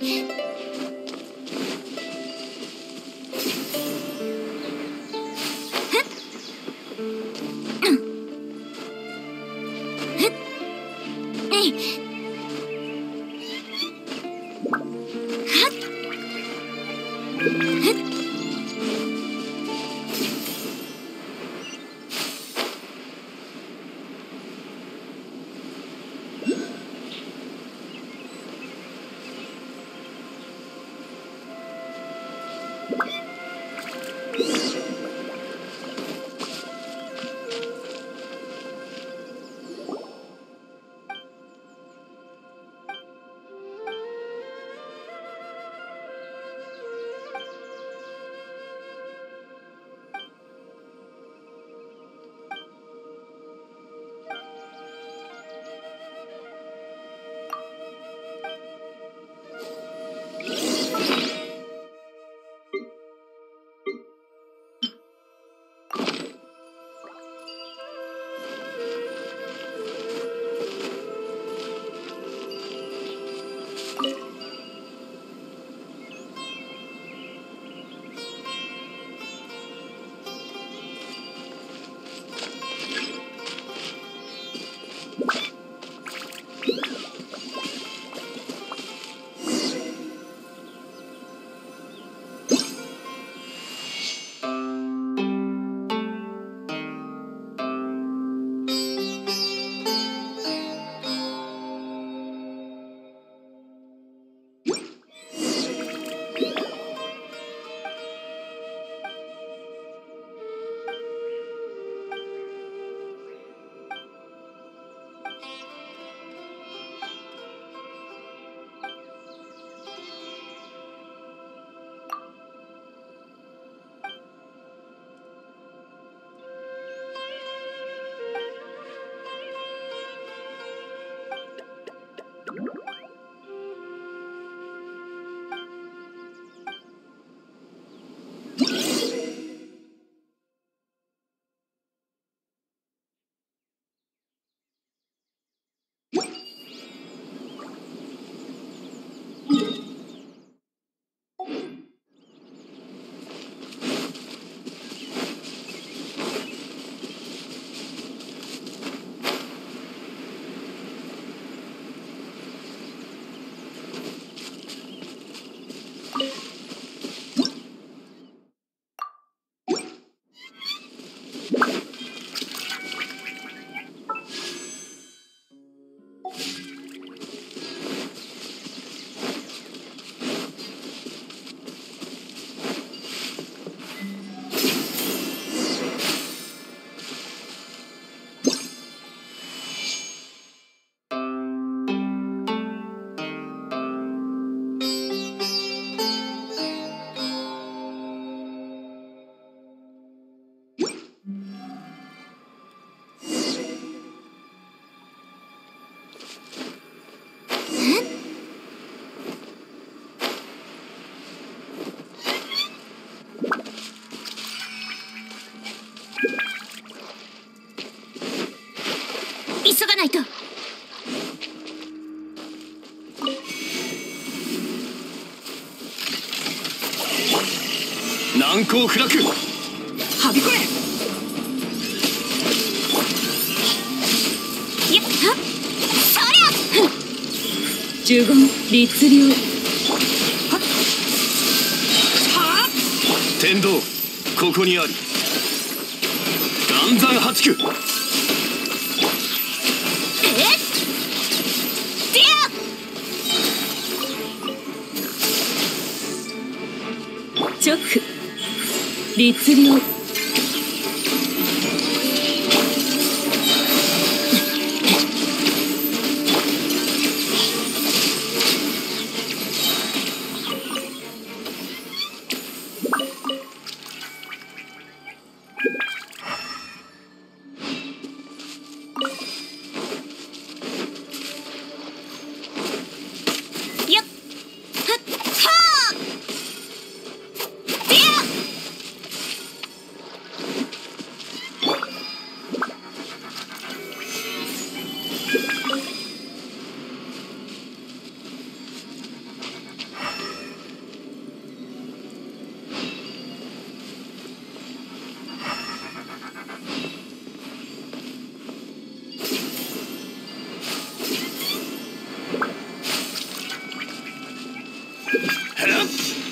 嘿。を砕く。はびこれ呪言律令天道。ここにあり。岩山八九ショック律令 Hello?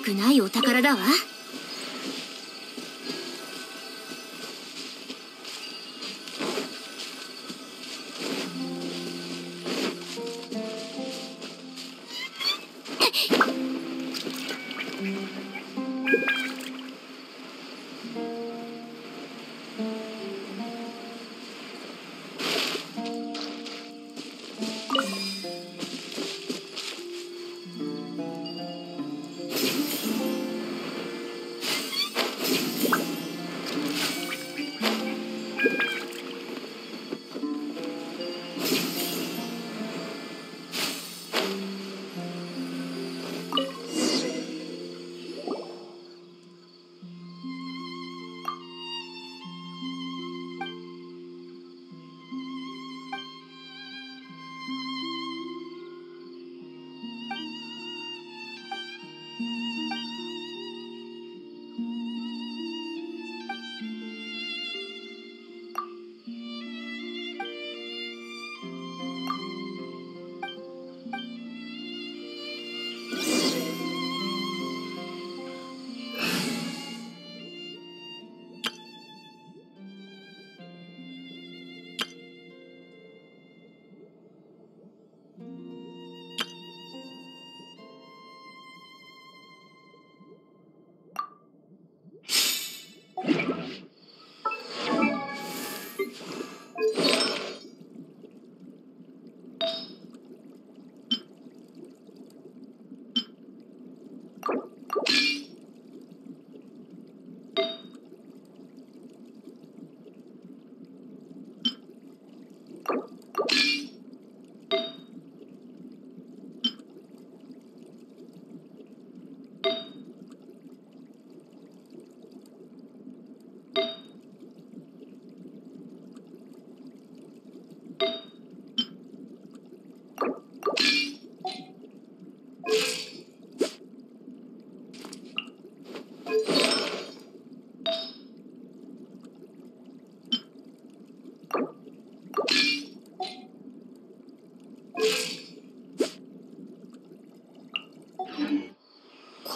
くないお宝だわ。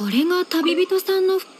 これが旅人さんの服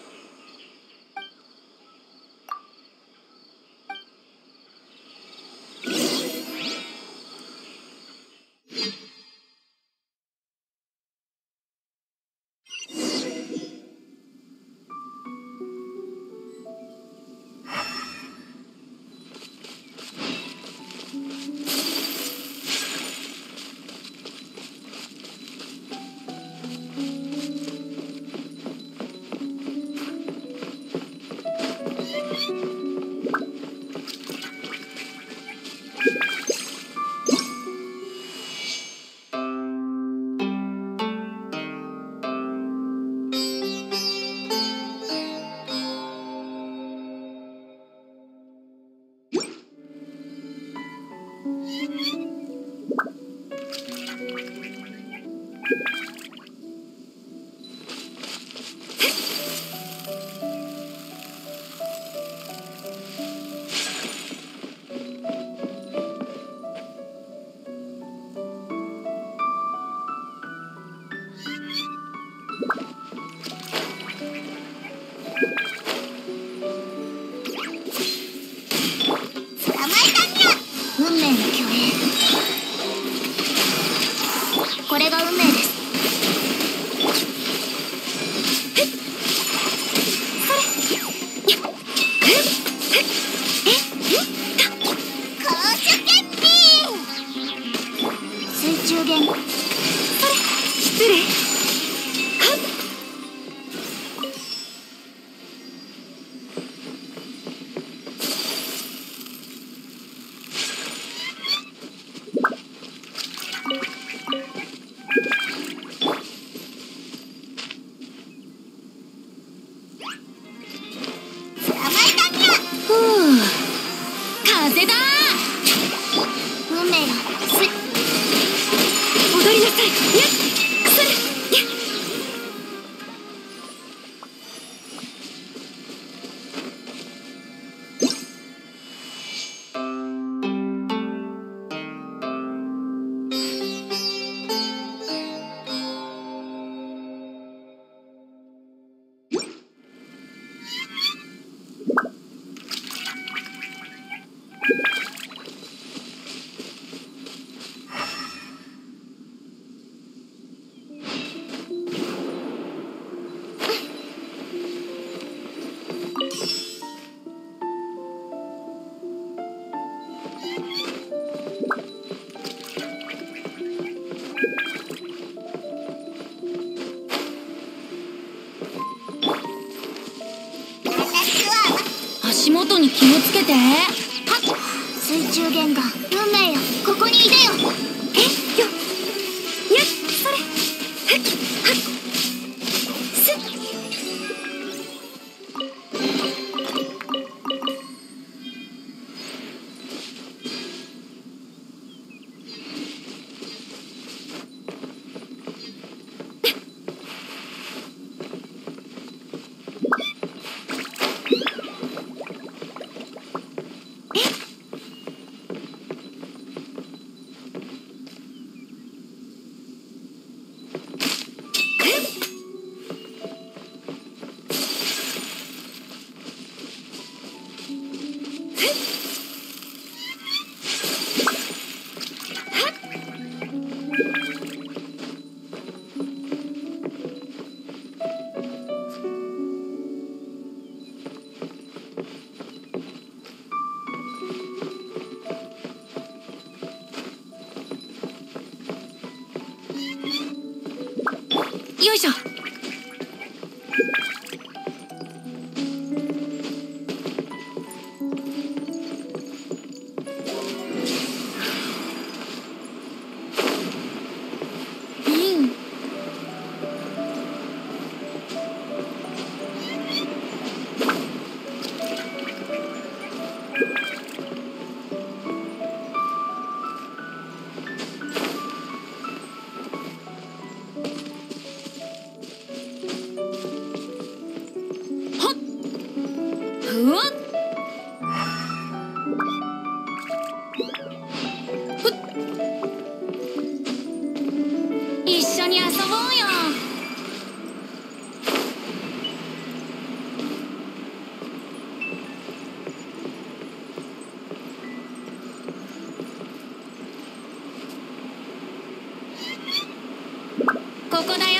て。水中玄関。運命よ。ここにいてよ。Hey! こだ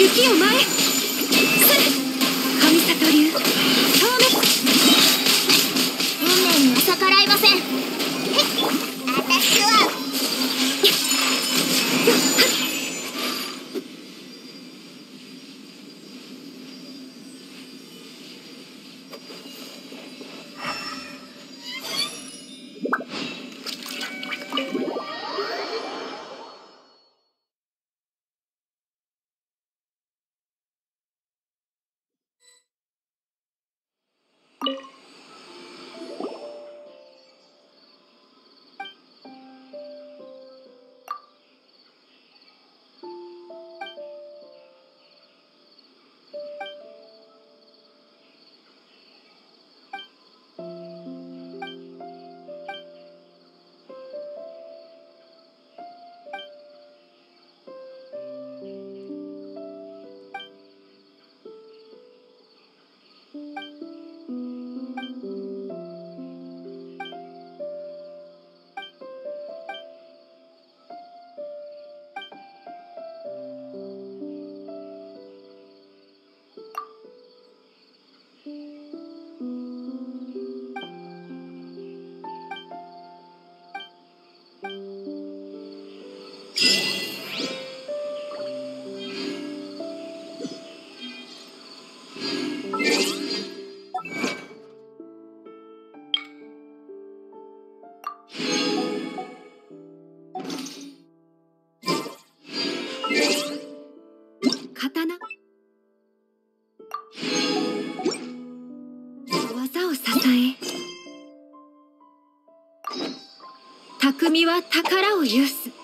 雪を前神里流。消滅運命には逆らいません。私は。君は宝を有す。